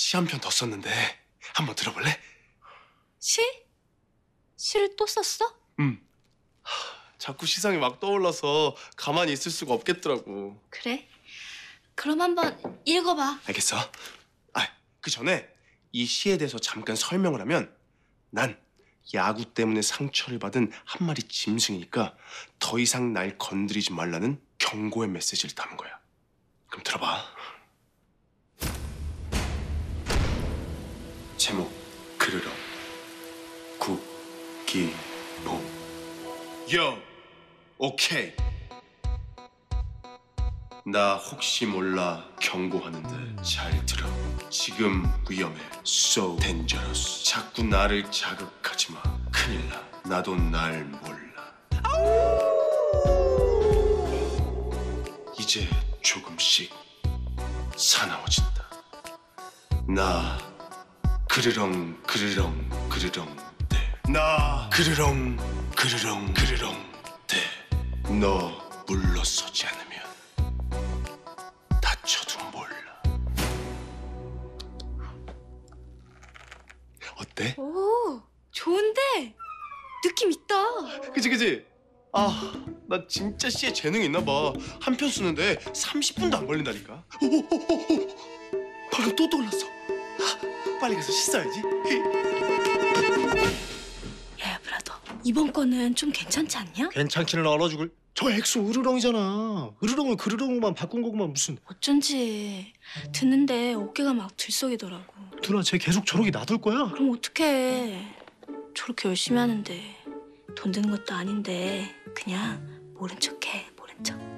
시 한 편 더 썼는데 한번 들어볼래? 시? 시를 또 썼어? 음. 하, 자꾸 시상이 막 떠올라서 가만히 있을 수가 없겠더라고. 그래? 그럼 한번 읽어봐. 알겠어. 아, 그 전에 이 시에 대해서 잠깐 설명을 하면 난 야구 때문에 상처를 받은 한 마리 짐승이니까 더 이상 날 건드리지 말라는 경고의 메시지를 담은 거야. 그럼 들어봐. 제목 그르러. 국기보 요 오케이. 나 혹시 몰라 경고하는데 잘 들어. 지금 위험해. So dangerous. 자꾸 나를 자극하지 마. 큰일 나. 나도 날 몰라. 이제 조금씩 사나워진다. 나 그르렁 그르렁 그르렁 대나 그르렁 그르렁 그르렁 대너 물러서지 않으면 다쳐도 몰라 어때? 오, 좋은데? 느낌 있다. 그지 그지? 아 나 진짜 시에 재능이 있나 봐 한 편 쓰는데 30분도 안 걸린다니까 오오오오 방금 또 떠올랐어 아, 빨리 가서 씻어야지 야, brother. 이번 거는 좀 괜찮지 않냐? 괜찮기는 얼어 죽을. 저 엑소 으르렁이잖아. 으르렁을 그르렁만 바꾼 거구만 무슨. 어쩐지 듣는데 어깨가 막 들썩이더라고. 누나 쟤 계속 저러게 놔둘 거야? 그럼 어떡해. 저렇게 열심히 하는데 돈 드는 것도 아닌데 그냥 모른 척해, 모른 척.